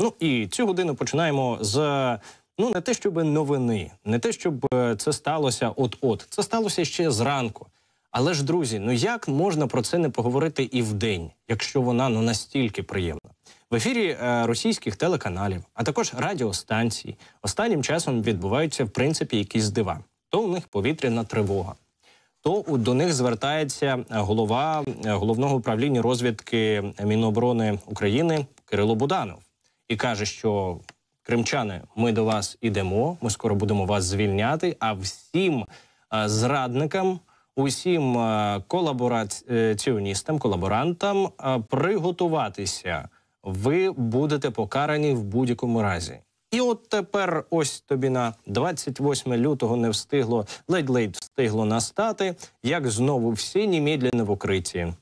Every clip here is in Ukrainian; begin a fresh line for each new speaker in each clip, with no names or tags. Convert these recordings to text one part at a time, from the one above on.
Ну і цю годину починаємо з ну не те, щоб новини, не те, щоб е, це сталося от-от. Це сталося ще зранку. Але ж, друзі, ну як можна про це не поговорити і вдень, якщо вона ну настільки приємна? В ефірі е, російських телеканалів, а також радіостанцій, останнім часом відбуваються в принципі якісь дива. То у них повітряна тривога, то до них звертається голова е, головного управління розвідки Міноборони України Кирило Буданов і каже, що кримчани, ми до вас ідемо, ми скоро будемо вас звільняти. А всім е, зрадникам, усім е, колабораціоністам, колаборантам е, приготуватися. Ви будете покарані в будь-якому разі. І от тепер ось тобі на 28 лютого не встигло, ледь-ледь встигло настати, як знову всі немедленно в укрытии.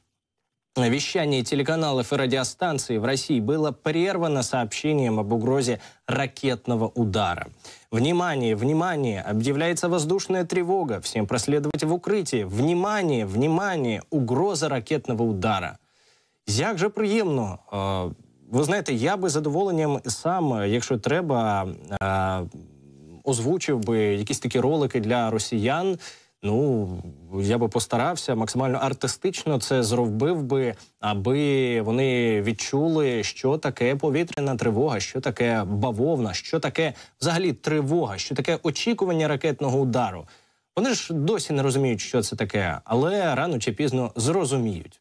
Вещание телеканалов и радиостанций в России было прервано сообщением об угрозе ракетного удара. Внимание, внимание, объявляется воздушная тревога. Всем проследовать в укрытие. Внимание, внимание, угроза ракетного удара. Як же приємно. Е, Ви знаєте, я би з задоволенням сам, якщо треба, е, озвучив би якісь такі ролики для росіян. Ну я би постарався максимально артистично це зробив би, аби вони відчули, що таке повітряна тривога, що таке бавовна, що таке взагалі тривога, що таке очікування ракетного удару. Вони ж досі не розуміють, що це таке, але рано чи пізно зрозуміють.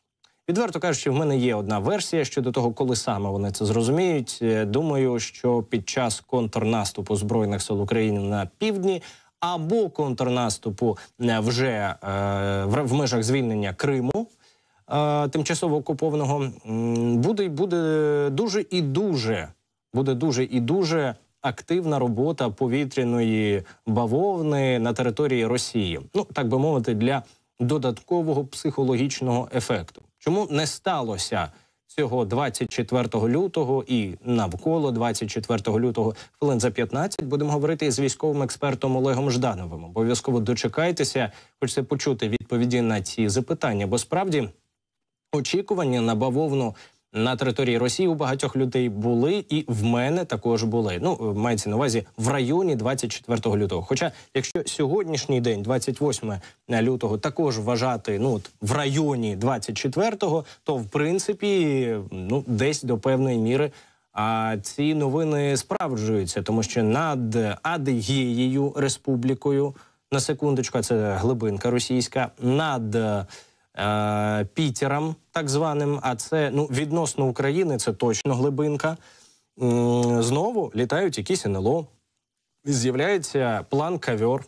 Відверто кажучи, в мене є одна версія щодо того, коли саме вони це зрозуміють. Е, Думаю, що під час контрнаступу збройних сил України на півдні або контрнаступу е, вже е, в, межах звільнення Криму. е, Тимчасово окупованого буде буде дуже і дуже буде дуже і дуже активна робота повітряної бавовни на території Росії. Ну так би мовити, для додаткового психологічного ефекту. Чому не сталося цього 24 лютого і навколо 24 лютого хвилин за 15 будемо говорити з військовим експертом Олегом Ждановим. Обов'язково дочекайтеся, хочеться почути відповіді на ці запитання, бо справді очікування на бавовну на території Росії у багатьох людей були, і в мене також були. Ну мається на увазі в районі 24 лютого. Хоча, якщо сьогоднішній день, 28 лютого, також вважати ну от в районі 24-го, то в принципі ну десь до певної міри. А ці новини справджуються, тому що над Адигією республікою на секундочку, це глибинка російська, над е, Пітером, так званим, а це ну відносно України, це точно глибинка. Знову літають якісь НЛО. З'являється план кавьор.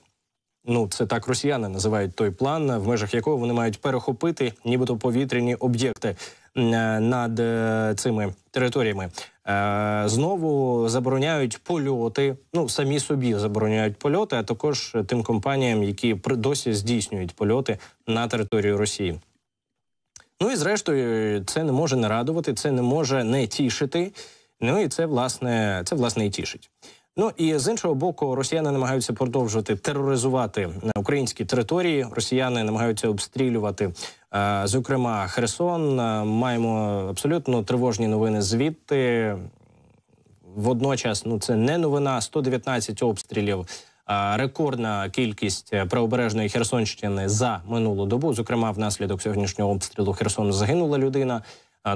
Ну, це так росіяни називають той план, в межах якого вони мають перехопити, нібито повітряні об'єкти над е, цими територіями. Е, Знову забороняють польоти. Ну самі собі забороняють польоти, а також тим компаніям, які досі здійснюють польоти на територію Росії. Ну і зрештою, це не може не радувати, це не може не тішити. Ну і це власне, це власне і тішить. Ну і з іншого боку, росіяни намагаються продовжувати тероризувати е, українські території. Росіяни намагаються обстрілювати, е, зокрема, Херсон. Е, Маємо абсолютно тривожні новини звідти. Водночас, ну це не новина. 119 обстрілів. Рекордна кількість е, правобережної Херсонщини за минулу добу. Зокрема, внаслідок сьогоднішнього обстрілу Херсону загинула людина.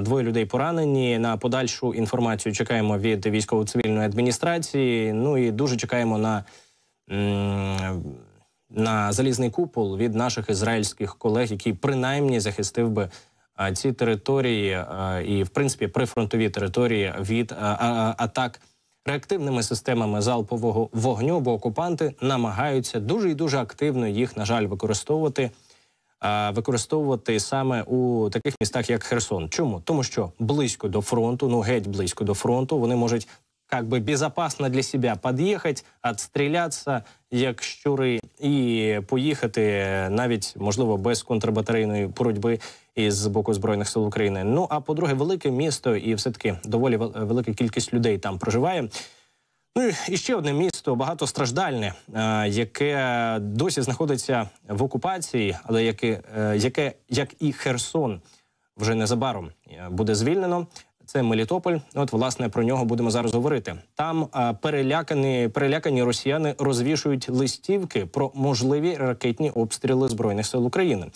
Двоє людей поранені. На подальшу інформацію чекаємо від військово-цивільної адміністрації. Ну і дуже чекаємо на, на залізний купол від наших ізраїльських колег, який принаймні захистив би ці території і, в принципі, прифронтові території від атак реактивними системами залпового вогню, бо окупанти намагаються дуже і дуже активно їх, на жаль, використовувати. Використовувати саме у таких містах, як Херсон. Чому? Тому що близько до фронту, ну геть близько до фронту, вони можуть как бы безопасно для себя під'їхати, відстрілятися як щури, і поїхати навіть можливо без контрбатарейної боротьби із боку збройних сил України. Ну а по-друге, велике місто, і все таки доволі велика кількість людей там проживає. Ну і- і ще одне місто багатостраждальне, е, яке досі знаходиться в окупації, але яке, е, яке як і Херсон вже незабаром е, буде звільнено. Це Мелітополь. От власне про нього будемо зараз говорити. Там а, перелякані перелякані росіяни розвішують листівки про можливі ракетні обстріли збройних сил України.